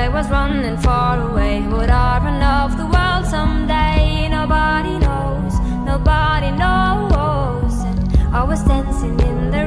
I was running far away Would I run off the world someday? Nobody knows, nobody knows And I was dancing in the